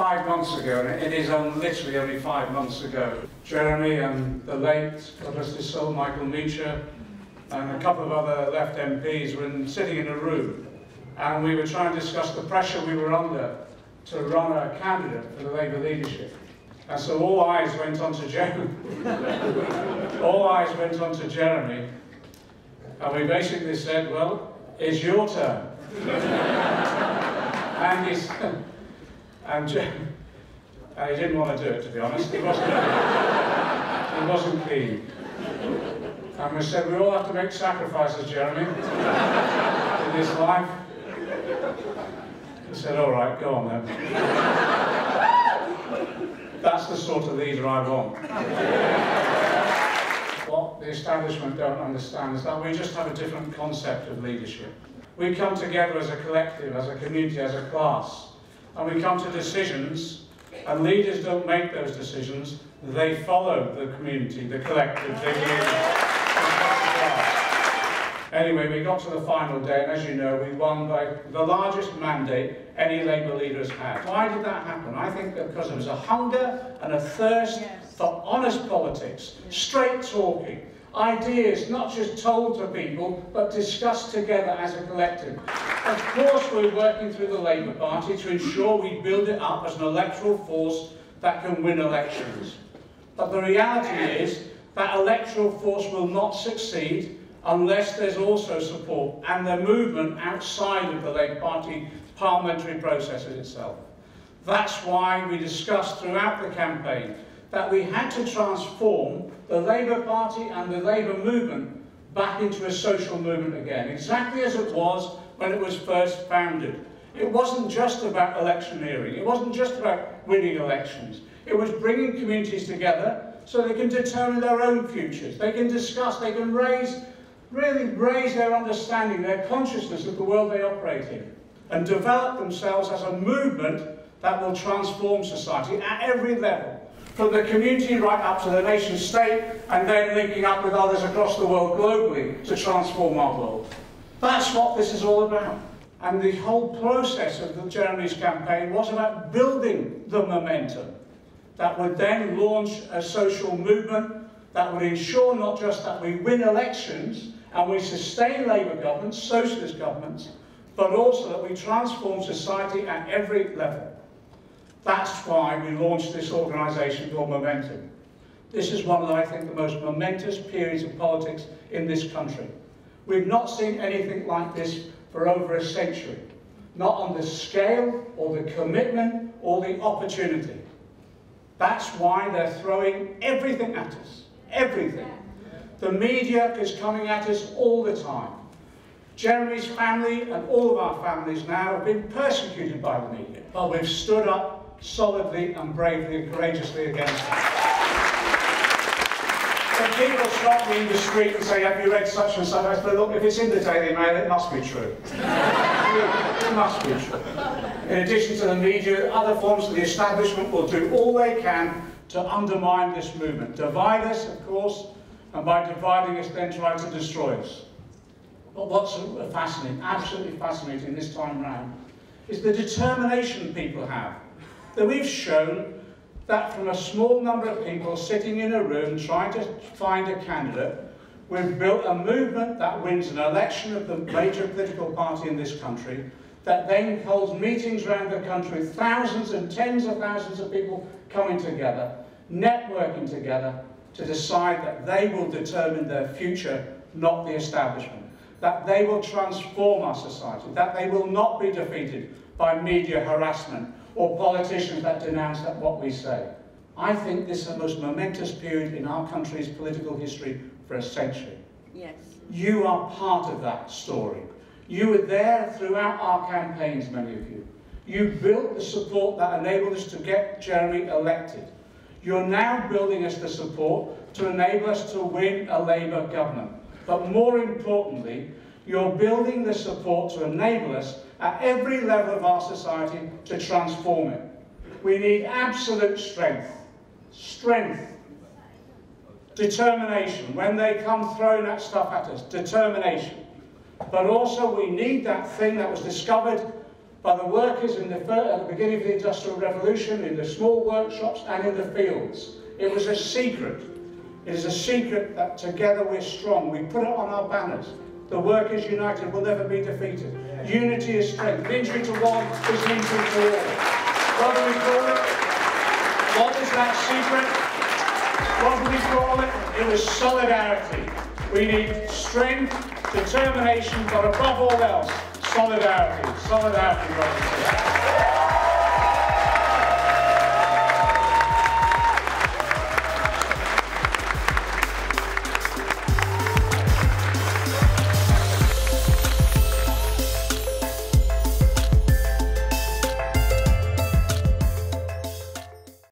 five months ago, and it is literally only five months ago, Jeremy and the late, his soul, Michael Meacher, and a couple of other left MPs were in, sitting in a room, and we were trying to discuss the pressure we were under to run a candidate for the Labour leadership. And so all eyes went on to Jeremy. all eyes went on to Jeremy, and we basically said, well, it's your turn. and he's, and uh, he didn't want to do it, to be honest. He wasn't, he wasn't keen. And we said, we all have to make sacrifices, Jeremy, in this life. He said, all right, go on then. That's the sort of leader I want. what the establishment don't understand is that we just have a different concept of leadership. We come together as a collective, as a community, as a class, and we come to decisions, and leaders don't make those decisions, they follow the community, the collective, Anyway, we got to the final day, and as you know, we won by the largest mandate any Labour leader has had. Why did that happen? I think because there was a hunger and a thirst yes. for honest politics, yes. straight talking, ideas not just told to people, but discussed together as a collective. Of course, we're working through the Labour Party to ensure we build it up as an electoral force that can win elections. But the reality is that electoral force will not succeed unless there's also support and the movement outside of the Labour Party parliamentary processes itself. That's why we discussed throughout the campaign that we had to transform the Labour Party and the Labour movement back into a social movement again, exactly as it was when it was first founded. It wasn't just about electioneering, it wasn't just about winning elections. It was bringing communities together so they can determine their own futures. They can discuss, they can raise, really raise their understanding, their consciousness of the world they operate in, and develop themselves as a movement that will transform society at every level from the community right up to the nation state, and then linking up with others across the world globally to transform our world. That's what this is all about. And the whole process of the Jeremy's campaign was about building the momentum that would then launch a social movement that would ensure not just that we win elections and we sustain Labour governments, socialist governments, but also that we transform society at every level. That's why we launched this organisation called Momentum. This is one of, I think, the most momentous periods of politics in this country. We've not seen anything like this for over a century. Not on the scale, or the commitment, or the opportunity. That's why they're throwing everything at us. Everything. The media is coming at us all the time. Jeremy's family and all of our families now have been persecuted by the media. But we've stood up solidly and bravely and courageously against it. People stop me in the street and say, have you read such and such? I look, if it's in the Daily Mail, it must be true. it must be true. In addition to the media, other forms of the establishment will do all they can to undermine this movement. Divide us, of course, and by dividing us, then try to destroy us. But what's fascinating, absolutely fascinating this time round, is the determination people have that we've shown that from a small number of people sitting in a room trying to find a candidate, we've built a movement that wins an election of the major political party in this country, that then holds meetings around the country, thousands and tens of thousands of people coming together, networking together, to decide that they will determine their future, not the establishment. That they will transform our society, that they will not be defeated by media harassment, or politicians that denounce that what we say. I think this is the most momentous period in our country's political history for a century. Yes. You are part of that story. You were there throughout our campaigns, many of you. You built the support that enabled us to get Jeremy elected. You're now building us the support to enable us to win a Labour government. But more importantly, you're building the support to enable us at every level of our society to transform it. We need absolute strength. Strength. Determination. When they come throwing that stuff at us, determination. But also we need that thing that was discovered by the workers in the, at the beginning of the Industrial Revolution, in the small workshops and in the fields. It was a secret. It is a secret that together we're strong. We put it on our banners. The workers united will never be defeated. Unity is strength. Injury to one is injury to all. Do we call it? what is that secret? What we call it? It was solidarity. We need strength, determination, but above all else, solidarity. Solidarity, brothers